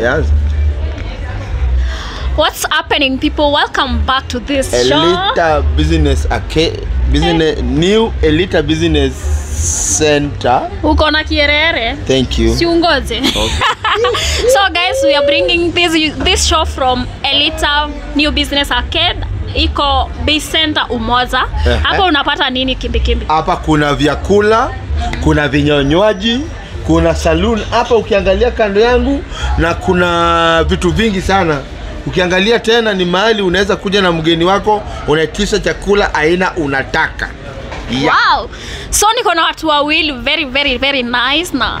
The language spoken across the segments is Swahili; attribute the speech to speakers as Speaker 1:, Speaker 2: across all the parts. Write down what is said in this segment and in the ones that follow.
Speaker 1: Yaanza.
Speaker 2: What's happening, people? Welcome back to this Elita show.
Speaker 1: Elita Business okay. business new Elita Business Center.
Speaker 2: Uko na kierere?
Speaker 1: Thank you.
Speaker 2: Siungoje.
Speaker 1: Okay.
Speaker 2: so guys, we are bringing this this show from Elita New Business Arcade. Iko Bay Center Umoza.
Speaker 1: Hapa
Speaker 2: Hapo unapata nini kimbi kimbi?
Speaker 1: Hapa kuna vyakula, kuna vinyonywaji, kuna saloon hapa ukiangalia kando yangu, na kuna vitu vingi sana. Ukiangalia tena ni mahali unaweza kuja na mgeni wako, unaitisha chakula aina unataka. Yeah.
Speaker 2: Wow. So niko na watu wawili very very very nice na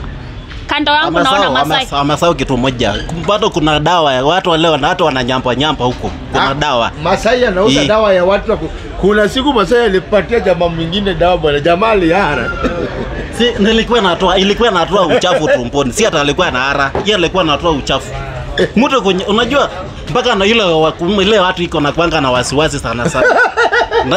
Speaker 2: kando yangu naona Masai.
Speaker 3: amesahau- kitu moja bado kuna dawa ya watu leo na watu wananyampa nyampa huko kuna
Speaker 1: Ah,
Speaker 3: dawa
Speaker 1: Masai anauza
Speaker 3: yeah.
Speaker 1: dawa ya watu. wa Kuna siku Masai alipatia jamaa mwingine dawa bwana, jamaa aliara.
Speaker 3: si nilikuwa natoa ilikuwa natoa uchafu tumboni si hata alikuwa na hara yeye alikuwa natoa uchafu mtu kwenye unajua mpaka na ile wa- ile watu iko na kwanga na wasiwasi sana sana na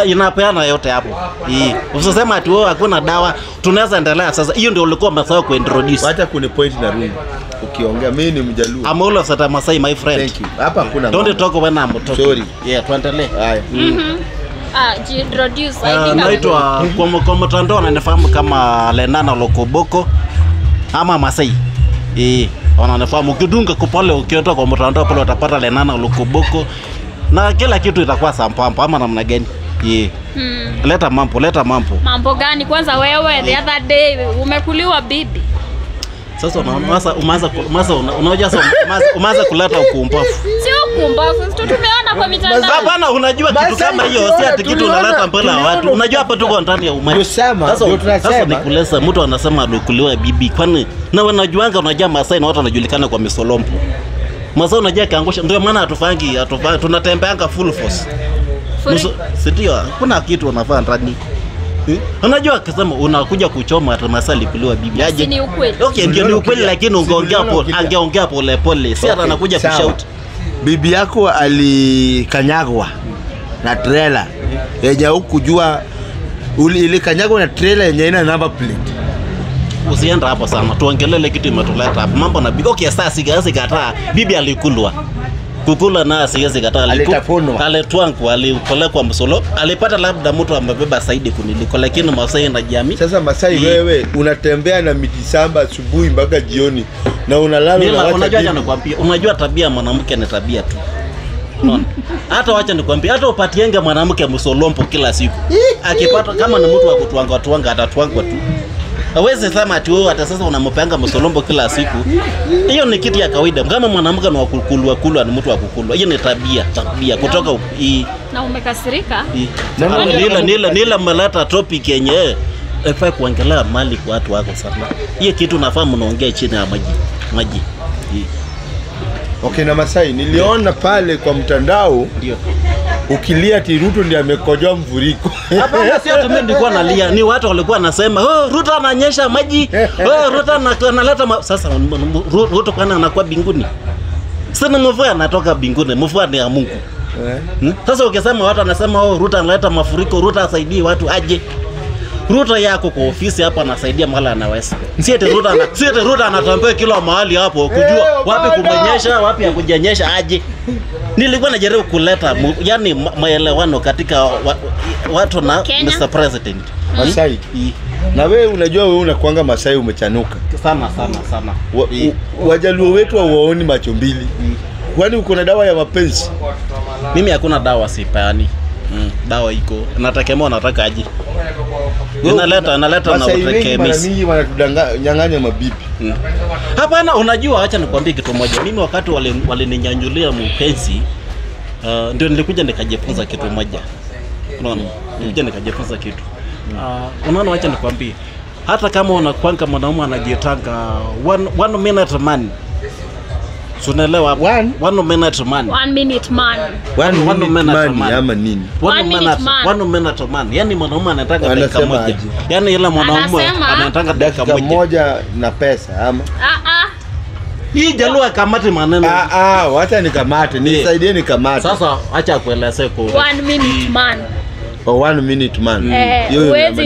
Speaker 3: inapeana yote hapo hii usisema ati wewe hakuna dawa tunaweza endelea sasa hiyo ndio ulikuwa umesahau kuintroduce
Speaker 1: Wacha kuni point na room. Ukiongea mimi ni Mjaluo.
Speaker 3: I'm all of that Masai my friend
Speaker 1: Thank you. Hapa hakuna.
Speaker 3: don't talk when I'm talking
Speaker 1: Sorry.
Speaker 3: yeah tuendelee
Speaker 1: Haya.
Speaker 2: Mm -hmm. Ah,
Speaker 3: Uh, naitwa kwa, kwa mtandao ananifahamu kama Lenana Lokoboko ama Masai. Eh, wananifahamu ukidunga kupale pale ukienda kwa mtandao pale utapata Lenana Lokoboko na kila kitu itakuwa sampampa ama namna gani? Eh.
Speaker 2: Hmm.
Speaker 3: Leta mambo, leta mambo.
Speaker 2: Mambo gani kwanza wewe the other day umekuliwa bibi.
Speaker 3: Sasa unaanza umaanza umeanza unaoja sasa umeanza kuleta ukumbafu.
Speaker 2: Sio ukumbafu, sio tumeona kwa mitandao.
Speaker 3: Hapana, unajua kitu kama hiyo si ati kitu unaleta mbele ya watu. Unajua hapa tuko ndani ya
Speaker 1: umati.
Speaker 3: Sasa
Speaker 1: tunasema.
Speaker 3: sasa nikuleza mtu anasema alikuliwa bibi. Kwani na wanajuanga unajua Masai na watu wanajulikana kwa misolompo. Masai unajua kaangusha ndio maana hatufangi hatufangi tunatembeanga full force.
Speaker 2: Furi-
Speaker 3: Muso- Si? Kuna kitu unafaa ndani. Hmm? Unajua akisema unakuja kuchoma hata Masai alikuliwa bibi aje.
Speaker 2: ni ukweli.
Speaker 3: Okay, ndio ni ukweli lakini ungeongea
Speaker 1: hapo,
Speaker 3: pole, angeongea pole pole. Si hata anakuja kushout.
Speaker 1: Bibi yako alikanyagwa na trailer yenye hukujua ilikanyagwa na trailer yenye ina number plate.
Speaker 3: usienda hapo sana tuongelele kitu imetuleta hapa mambo na bibi okay sasa sigazi kataa bibi alikulwa kukula na siwezi kataa
Speaker 1: Alitafunwa.
Speaker 3: alitwankwa alipelekwa msolo alipata labda mtu amebeba saidi kuniliko lakini masai na jamii
Speaker 1: Sasa Masai,
Speaker 3: Hii.
Speaker 1: wewe unatembea na miti samba asubuhi mpaka jioni na unalala
Speaker 3: unajua acha
Speaker 1: bibi.
Speaker 3: nikwambie unajua tabia mwanamke ni tabia tu Unaona? hata wacha nikwambie hata upatienge mwanamke msolompo kila siku akipata kama ni mtu wa kutwanga twanga atatwangwa tu Hawezi sema ati wewe hata sasa unampanga msolombo kila siku. Hiyo ni kitu ya kawaida. Kama mwanamke ni wa kukulwa kulwa ni mtu wa kukulwa. Hiyo ni tabia, tabia kutoka hii
Speaker 2: Na umekasirika?
Speaker 1: Na-
Speaker 3: nila, Nila nila nila malata topic yenye efa kuongelea mali kwa watu wako sana. Hiyo kitu nafaa mnaongea chini ya maji. Maji. Hii.
Speaker 1: Okay, na Masai niliona pale kwa mtandao
Speaker 3: Ndio.
Speaker 1: Ukilia ati Ruto ndiye amekojoa mfuriko.
Speaker 3: Hapana, sio tu mimi nilikuwa nalia, ni watu walikuwa nasema, "Oh, Ruto ananyesha maji. Oh, Ruto ana- analeta ma... sasa Ruto kwani anakuwa binguni? Sasa mvua anatoka binguni, mvua ni ya Mungu.
Speaker 1: Eh?
Speaker 3: Hmm? Sasa ukisema watu anasema oh, Ruto analeta mafuriko, Ruto asaidie watu aje. Ruto yako kwa ofisi hapa anasaidia mahali anaweza. Si eti Ruto ana, si eti anatembea kila mahali hapo kujua
Speaker 1: Eh,
Speaker 3: wapi kumenyesha, wapi hakujanyesha aje. Nilikuwa najaribu kuleta yani maelewano katika wa, watu na
Speaker 2: Kenya?
Speaker 3: Mr. President.
Speaker 1: Masai,
Speaker 3: I-
Speaker 1: na wewe unajua wewe unakuanga Masai umechanuka.
Speaker 3: Sana sana sana.
Speaker 1: Wa, u- wajaluo wetu hawaoni macho mbili. Kwani uko na dawa ya mapenzi?
Speaker 3: Mimi hakuna dawa sipeani. Mm, dawa iko. Nategemea nataka aje. Naleta naleta na
Speaker 1: Masai wengi mara
Speaker 3: utekemisi.
Speaker 1: mingi wanatudanganya mabibi.
Speaker 3: Mm. Hapana, unajua, acha nikwambie kitu moja. Mimi wakati walininyanyulia wali- mpenzi uh, ndio nilikuja nikajifunza kitu moja. Unaona, nilikuja nikajifunza kitu uh, unaona, acha nikwambie, hata kama unakwanga mwanaume anajitanga one, one minute man, Si unaelewa hapo?
Speaker 1: One?
Speaker 3: one minute man
Speaker 2: One minute man.
Speaker 1: One
Speaker 3: One
Speaker 1: minute
Speaker 3: minute
Speaker 1: man
Speaker 3: man.
Speaker 1: ama nini?
Speaker 3: One
Speaker 2: One
Speaker 3: minute,
Speaker 2: minute man.
Speaker 3: one minute man. Yani mwanaume anataka dakika moja. ile mwanaume anataka dakika moja.
Speaker 1: na pesa ama?
Speaker 2: Ah ah.
Speaker 3: Hii jaluo akamate maneno.
Speaker 1: Ah, ah, wacha nikamate, nisaidie nikamate.
Speaker 3: Sasa acha kuelezea kwa.
Speaker 2: One minute man.
Speaker 1: Oh, one minute man.
Speaker 2: Eh,
Speaker 1: Hiyo
Speaker 2: huwezi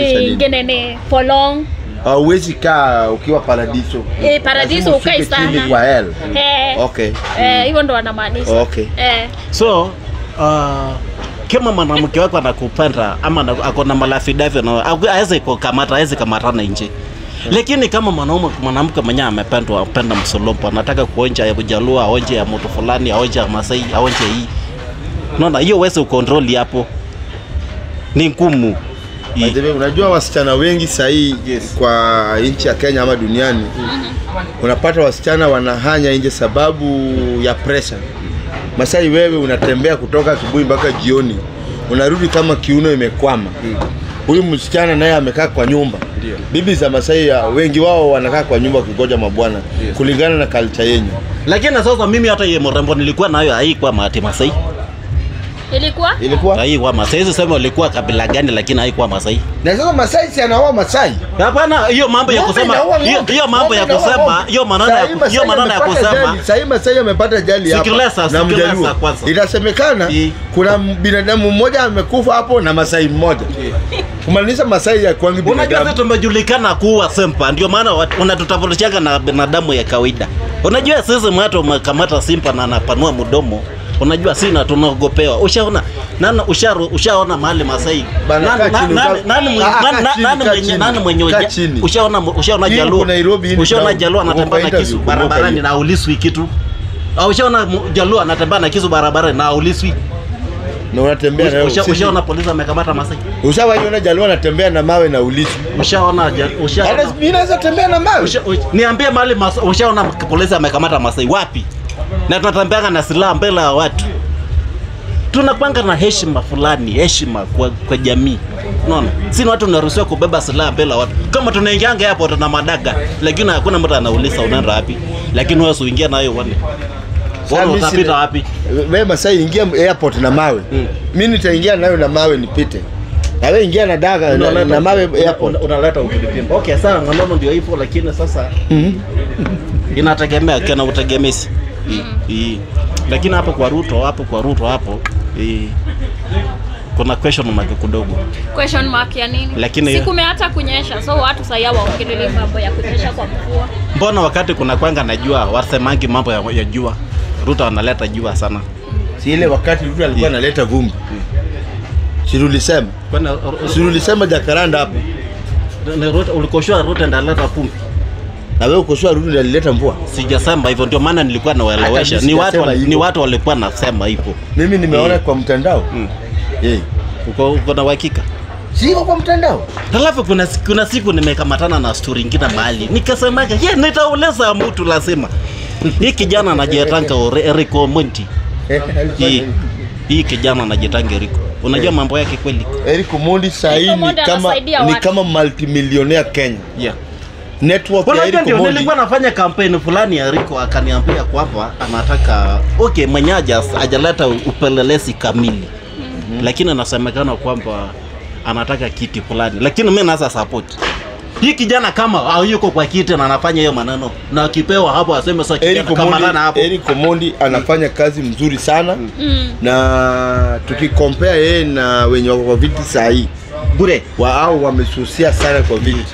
Speaker 2: ni for long.
Speaker 1: Hauwezi kaa ukiwa paradiso.
Speaker 2: Eh, paradiso
Speaker 1: ukae
Speaker 2: ukai sana.
Speaker 1: kwa hell.
Speaker 2: Eh,
Speaker 1: okay.
Speaker 2: Eh, hivyo ndo wanamaanisha.
Speaker 1: Okay.
Speaker 2: Eh,
Speaker 3: so uh, kama mwanamke wako anakupenda ama ako na malafidafi na aweze kukamata aweze kamatana nje. Lakini kama mwanaume mwanamke mwenye amependwa apenda msolompo anataka kuonja ya kujalua aonje ya mtu fulani aonje ya masai aonje hii. Naona hiyo uweze ukontroli hapo ni ngumu
Speaker 1: By the way, unajua wasichana wengi sahii
Speaker 3: Yes.
Speaker 1: kwa nchi ya Kenya ama duniani unapata wasichana wanahanya nje sababu ya pressure. Masai, wewe unatembea kutoka asubuhi mpaka jioni, unarudi kama kiuno imekwama. Huyu msichana naye amekaa kwa nyumba. Bibi za Masai ya- wengi wao wanakaa kwa nyumba wakigoja mabwana yes. kulingana na kalcha yenyu.
Speaker 3: lakini sasa mimi hata yeye mrembo nilikuwa nayo haikuwa mahati masai
Speaker 2: ilikuwa?
Speaker 1: Ilikuwa?
Speaker 3: Haikuwa masai sema ilikuwa kabila gani lakini haikuwa masai.
Speaker 1: Na sasa Masai si anaoa Masai.
Speaker 3: Hapana, hiyo mambo ya kusema hiyo mambo ya kusema hiyo maneno ya hiyo maneno ya kusema
Speaker 1: Sasa Masai amepata ajali hapa
Speaker 3: Sikiliza,
Speaker 1: na
Speaker 3: sikiliza kwanza.
Speaker 1: Inasemekana kuna binadamu mmoja amekufa hapo na Masai mmoja. Kumaanisha Masai ya kwangi
Speaker 3: Unajua tumejulikana kuwa sempa, ndio maana wat- na binadamu ya kawaida. Unajua sisi mtu umekamata simpa na anapanua mdomo, unajua sina tunaogopewa. Ushaona nani usharu, ushaona mahali Masai nani nani- nani mwenye-
Speaker 1: Ah,
Speaker 3: ushaona ushaona Jaluo
Speaker 1: ni
Speaker 3: ushaona. Jaluo anatembea na kisu barabarani na auliswi kitu. Au ushaona jalu Jaluo anatembea na kisu barabarani na auliswi.
Speaker 1: Na unatembea na
Speaker 3: Usha-
Speaker 1: ushaona
Speaker 3: polisi amekamata Masai.
Speaker 1: Ushawaona Jaluo anatembea na mawe na ulisi.
Speaker 3: Ushaona ushaona
Speaker 1: mimi naweza tembea na mawe.
Speaker 3: Niambie mahali ushaona polisi amekamata Masai wapi? Na tunatambeanga na silaha mbele ya watu, tunakwanga na heshima fulani, heshima kwa, kwa jamii. Unaona, si watu tunaruhusiwa kubeba silaha mbele ya watu. Kama tunaingianga hapo tuna madaga, lakini hakuna mtu anauliza unaenda wapi, lakini wewe usiingia nayo
Speaker 1: Sasa
Speaker 3: Wewe utapita wapi?
Speaker 1: Wewe Masai ingia airport na mawe.
Speaker 3: Hmm.
Speaker 1: Mimi nitaingia nayo na mawe nipite. Na wewe ingia na daga na, na mawe airport.
Speaker 3: Una- unaleta ukipipimba. Okay, sawa, ngono ndio hivyo, lakini sasa mm -hmm. inategemea kana utegemezi Hii. lakini hapo kwa Ruto hapo kwa Ruto hapo hii, kuna question mark kidogo
Speaker 2: question mark ya nini
Speaker 3: Lakini-
Speaker 2: si kumeacha kunyesha so watu sahii waongelele mambo ya kunyesha kwa mvua
Speaker 3: mbona wakati kuna kwanga najua wasemangi mambo ya, ya jua Ruto analeta jua sana
Speaker 1: Si ile wakati Ruto alikuwa yeah. analeta vumbi. Si tulisema.
Speaker 3: kwani
Speaker 1: Si tulisema Jacaranda hapo.
Speaker 3: Na Ruto ulikoshua Ruto analeta pumbi
Speaker 1: Na wewe ukosoa rudi ndiye alileta mvua.
Speaker 3: sijasema hivyo ndio maana nilikuwa nawaelewesha ni watu ni watu walikuwa nasema hivyo
Speaker 1: Mimi nimeona
Speaker 3: Eh.
Speaker 1: kwa mtandao.
Speaker 3: Mm.
Speaker 1: Eh.
Speaker 3: uko uko na uhakika
Speaker 1: Sio kwa mtandao.
Speaker 3: Halafu kuna, kuna siku nimekamatana na stori ingine mahali nikasemaga, ye nitauleza mtu lazima hii kijana anajietanga Eriko Monti hii hii kijana anajitanga Eriko, unajua mambo yake kweli?
Speaker 1: Eric Omondi sahii ni kama ni kama multimillionaire Kenya.
Speaker 3: Yeah.
Speaker 1: Network ya Eric
Speaker 3: ndio
Speaker 1: Omondi.
Speaker 3: nilikuwa nafanya kampeni fulani ya Rico akaniambia kwamba anataka okay, mwenye haja- hajaleta upelelezi kamili lakini anasemekana kwamba anataka kiti fulani, lakini mimi naweza support hii kijana kama yuko kwa kiti na anafanya hiyo maneno na akipewa hapo aseme sasa kijana kama
Speaker 1: Omondi,
Speaker 3: hapo
Speaker 1: Eric Omondi anafanya kazi mzuri sana
Speaker 2: mm.
Speaker 1: na tukikompea yeye na wenye wako kwa viti sahii
Speaker 3: bure.
Speaker 1: wa au wamesusia sana kwa viti.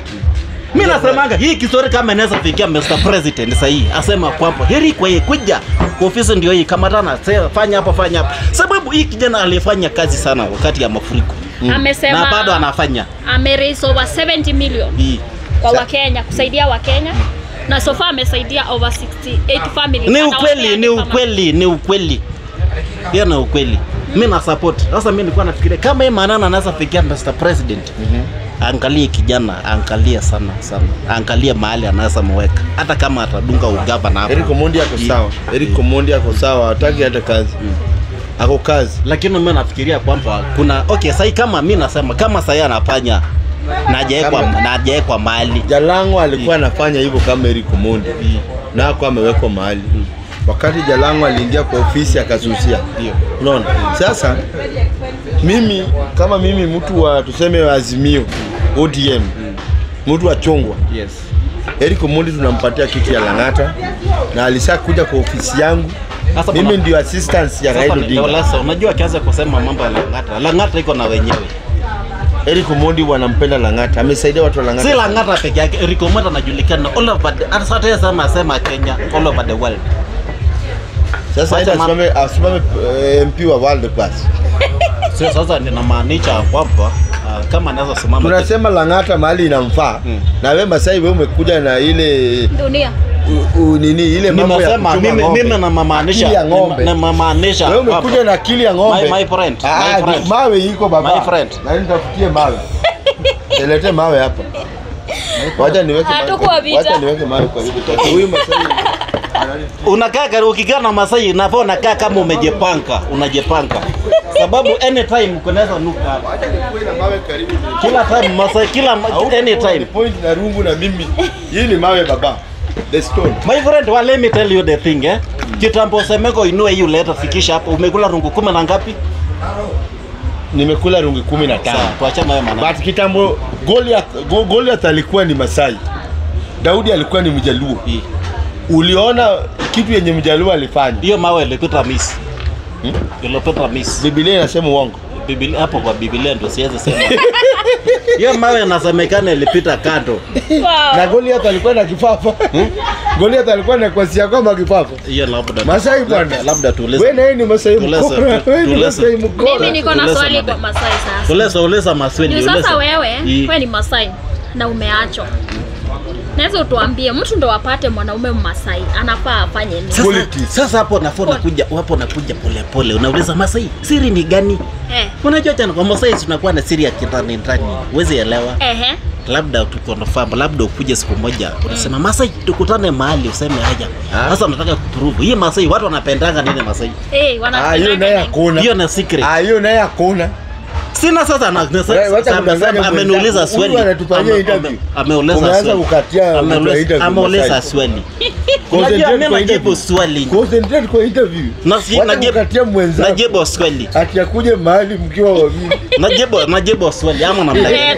Speaker 3: Mimi nasemanga hii kisori kama inaweza fikia Mr President sahii asema kwamba heri kwa yeye kuja kwa ofisi ndio hii kamatana, se- fanya hapa fanya hapa, sababu hii kijana alifanya kazi sana wakati ya mafuriko.
Speaker 2: Amesema
Speaker 3: na bado anafanya.
Speaker 2: ameraise over 70 million
Speaker 3: hii.
Speaker 2: kwa
Speaker 1: Sa-
Speaker 2: wakenya kusaidia wakenya. Na sofa amesaidia over 68 families.
Speaker 3: Ni ukweli, ni ukweli, ni ukweli, hiyo ni ukweli. Mimi na support. Sasa mimi nilikuwa nafikiria kama hii maneno anaweza fikia Mr President angalie kijana, angalia sana sana, angalia mahali anaweza mweka, hata kama atadunga ugavana hapa.
Speaker 1: Eric Omondi ako sawa. Eric Omondi ako sawa, hataki hata kazi. Ako kazi.
Speaker 3: lakini mimi nafikiria kwamba kuna okay, sasa kama mimi nasema kama sasa anafanya na hajaekwa
Speaker 1: Kama-
Speaker 3: na hajaekwa mahali
Speaker 1: Jalango alikuwa anafanya hivyo kama Eric Omondi na hakuwa amewekwa mahali. Wakati Jalango aliingia kwa ofisi akasusia.
Speaker 3: Ndio.
Speaker 1: Unaona? Sasa mimi kama mimi mtu wa tuseme wa Azimio ODM mtu wa Chongwa
Speaker 3: Yes.
Speaker 1: Eric Omondi tunampatia kiti ya Lang'ata na alishakuja kwa ofisi yangu.
Speaker 3: Asa
Speaker 1: Mimi ndio assistance ya Raila Odinga.
Speaker 3: unajua akianza kusema mambo ya Lang'ata, Lang'ata iko na wenyewe.
Speaker 1: Eric Omondi wanampenda Lang'ata, amesaidia watu wa Lang'ata.
Speaker 3: si Lang'ata peke yake Eric Omondi anajulikana all over the hata sasa sema sema Kenya all over the world
Speaker 1: Sasa
Speaker 3: hata
Speaker 1: asimame asimame eh, MP wa world basi.
Speaker 3: sio sasa ninamaanisha kwamba uh, kama anaweza simama
Speaker 1: Tunasema Lang'ata mahali inamfaa
Speaker 3: Mm.
Speaker 1: na wewe Masai, wewe umekuja na ile
Speaker 2: dunia
Speaker 1: u, u, nini ile mambo ya kuchuma
Speaker 3: mimi
Speaker 1: ng'ombe.
Speaker 3: mimi namaanisha
Speaker 1: ya ng'ombe.
Speaker 3: namaanisha
Speaker 1: Wewe umekuja na akili ya ng'ombe.
Speaker 3: My- my friend,
Speaker 1: Ah,
Speaker 3: my
Speaker 1: ah,
Speaker 3: friend.
Speaker 1: Mawe iko baba.
Speaker 3: My friend.
Speaker 1: Na nitafutie mawe. Niletee mawe hapa. Wacha niweke mawe.
Speaker 2: Hatukuwa
Speaker 1: kwa- Wacha niweke mawe kwa hiyo. Huyu Masai.
Speaker 3: unakaa ukikaa na Masai unafaa unakaa kama umejepanga, unajepanga sababu anytime kunaweza nuka.
Speaker 1: Wacha nikuwe na mawe karibu.
Speaker 3: kila time Masai kila anytime
Speaker 1: point na rungu na mimi. Hii ni mawe baba. The stone.
Speaker 3: My friend, well, let me tell you the thing eh. Kitambo semeko inue hii uleta fikisha hapo. Umekula rungu kumi na ngapi?
Speaker 1: Nimekula rungu kumi na tano.
Speaker 3: Tuacha nayo.
Speaker 1: But kitambo Goliath, Go- Goliath alikuwa ni Masai. Daudi alikuwa ni Mjaluo. Uliona kitu yenye Mjaluo alifanya.
Speaker 3: Hiyo mawe ilipita miss.
Speaker 1: Hmm?
Speaker 3: Ilipita miss.
Speaker 1: Biblia inasema uongo.
Speaker 3: Biblia hapo kwa Biblia ndio siwezi sema. Hiyo mawe anasemekana ilipita kando.
Speaker 1: Na Goliath alikuwa na kifafa. Goliath alikuwa na kwasia kwamba kifafa.
Speaker 3: Hiyo labda.
Speaker 1: Masai bwana.
Speaker 3: Labda- tuulize.
Speaker 1: Wewe na yeye ni Masai mkora.
Speaker 3: tu-
Speaker 1: Wewe ni. Masai mkora.
Speaker 2: mimi niko na swali kwa masai sasa
Speaker 3: Tuleza uleza maswali.
Speaker 2: Juu sasa wewe wewe ni masai na umeachwa naweza utuambie mtu ndo apate mwanaume mmasai anafaa afanye nini
Speaker 3: Sasa, sasa hapo nafua nakuja hapo nakuja pole pole. Unauliza Masai, siri ni gani?
Speaker 2: eh.
Speaker 3: Unajua tena kwa Masai tunakuwa na siri ya kitani ndani. uwezi elewa.
Speaker 2: Ehe.
Speaker 3: labda tuko na fahamu, labda ukuje siku moja unasema mm. Masai, tukutane mahali useme haja.
Speaker 1: Ah.
Speaker 3: Sasa unataka kuprove hii Masai, watu wanapendanga nini Masai?
Speaker 2: Eh,
Speaker 1: Ah, hiyo
Speaker 2: wanapendanga
Speaker 1: naye hakuna.
Speaker 3: Hiyo na secret.
Speaker 1: Ah, hiyo naye hakuna.
Speaker 3: Sina sasa ameniuliza swali. Ameuliza swali. mimi najibu swali.
Speaker 1: Concentrate kwa interview.
Speaker 3: Na si-
Speaker 1: Wacha
Speaker 3: najibu- swali.
Speaker 1: Ati mahali mkiwa wawili.
Speaker 3: Najibu najibu swali ama namna
Speaker 2: Eh,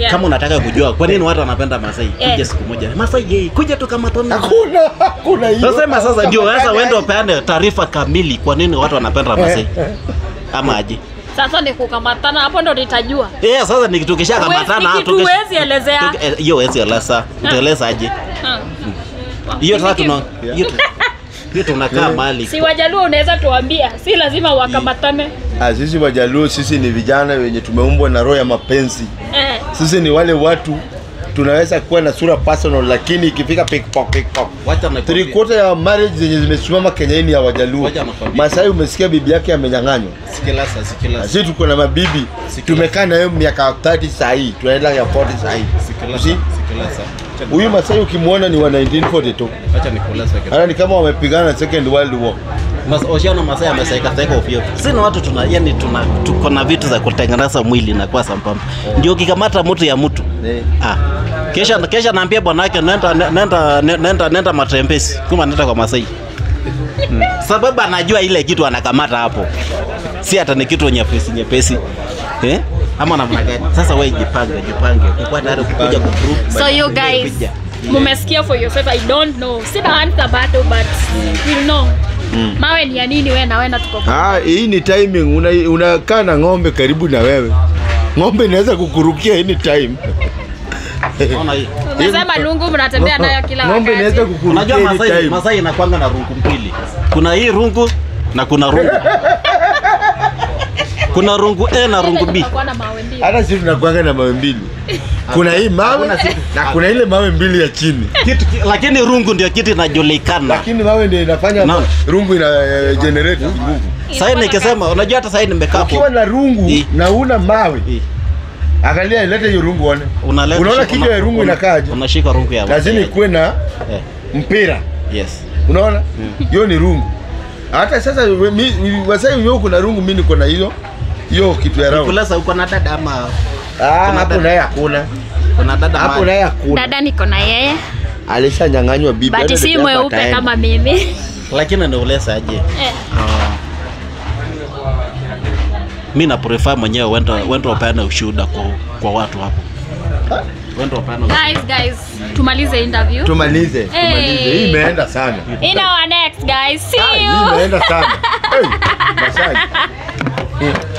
Speaker 3: yeah. Kama unataka kujua kwa nini watu wanapenda Masai,
Speaker 2: Eh.
Speaker 3: kuja siku moja. Masai, kuja tu kama tona.
Speaker 1: Hakuna, hakuna hiyo.
Speaker 3: Sasa sasa ndio sasa taarifa kamili kwa nini watu wanapenda Masai. Ama aje?
Speaker 2: Sasa ni kukamatana hapo ndo nitajua
Speaker 3: Eh, sasa ni tukisha kamatana
Speaker 2: elezea.
Speaker 3: eh, hiyo wezi eleza. Utaeleza aje?
Speaker 2: Ah.
Speaker 3: Hiyo sasa tuna hiyo hiyo tunakaa mali.
Speaker 2: si wajaluo unaweza tuambia si lazima wakamatane
Speaker 1: Ah, sisi Wajaluo sisi ni vijana wenye tumeumbwa na roho ya mapenzi.
Speaker 2: eh.
Speaker 1: Sisi ni wale watu tunaweza kuwa na sura personal lakini ikifika
Speaker 3: na
Speaker 1: Three quarter ya marriage zenye zimesimama Kenya ni ya Wajaluo. Masai umesikia bibi yake amenyang'anywa. Sisi tuko na mabibi tumekaa nayo yeye miaka 30 sahii, tunaenda ya 40
Speaker 3: sahii.
Speaker 1: Huyu Masai ukimwona ni wa 1942.
Speaker 3: Acha nikulasa kidogo.
Speaker 1: Hata ni kama wamepigana na Second World War.
Speaker 3: Mas Oceano Masai amesaika saika ovyo. Sisi ni watu tuna yani tuna tuko na vitu za kutengeneza mwili na kwa sambamba. Ndio ukikamata mtu ya mtu.
Speaker 1: Yeah.
Speaker 3: Ah. Kesha kesha naambia bwanake nenda nenda nenda nenda matembezi. Kuma nenda kwa Masai. Mm. Sababu anajua ile kitu anakamata hapo. Si hata ni kitu nyepesi nyepesi. Eh? Ama namna gani? Sasa wewe jipange, jipange. Ukikuwa tayari kukuja kuprove.
Speaker 2: so you guys mumesikia for yourself i don't know sina answer bado but you know mawe ni ya nini we na wenda tuko
Speaker 1: Ah, hii ni timing. Una- Unakaa na ng'ombe karibu na wewe, ng'ombe inaweza kukurukia any
Speaker 3: time hii?
Speaker 2: umesema rungu mnatembea nayo kila
Speaker 1: Ng'ombe inaweza
Speaker 2: wakati
Speaker 1: kukurukia
Speaker 3: Unajua Masai. Masai inakwanga na rungu mbili. Kuna hii rungu na kuna rungu. Kuna rungu A na rungu B.
Speaker 2: Na.
Speaker 1: Hata sisi tunakwanga na mawe mbili. Kuna hii mawe na kuna ile mawe mbili ya chini,
Speaker 3: Kitu, ki- lakini rungu ndio kitu inajulikana.
Speaker 1: lakini mawe ndio inafanya
Speaker 3: no.
Speaker 1: rungu ina uh, generate nguvu.
Speaker 3: Sasa nikisema, unajua hata sasa nimekaa
Speaker 1: Ukiwa na rungu
Speaker 3: I.
Speaker 1: na una mawe,
Speaker 3: I.
Speaker 1: angalia, ilete hiyo rungu one.
Speaker 3: Unaleta
Speaker 1: Unaona kichwa ya rungu inakaaje?
Speaker 3: Unashika rungu ya
Speaker 1: Lazima ikuwe na
Speaker 3: Eh,
Speaker 1: mpira,
Speaker 3: Yes.
Speaker 1: unaona hiyo ni rungu. Hata sasa mimi mi- Wasai wewe kuna rungu, mimi niko na hiyo hiyo kitu ya round.
Speaker 3: Kulasa uko na dada ama
Speaker 1: Ah, hapo naye hakuna,
Speaker 3: kuna dada
Speaker 1: hapo naye hakuna.
Speaker 2: dada niko na yeye
Speaker 1: Alishanyang'anywa bibi,
Speaker 2: but si mweupe kama mimi
Speaker 3: Lakini anaulesa aje?
Speaker 2: Eh.
Speaker 3: mi na prefer mwenyewe wenda wenda upeane ushuhuda kwa, kwa watu hapo
Speaker 2: guys guys tumalize interview
Speaker 1: Tumalize,
Speaker 2: Hey.
Speaker 1: tumalize. Hii imeenda sana.
Speaker 2: in our next guys see you
Speaker 1: Hii imeenda sana. Hey, Masai.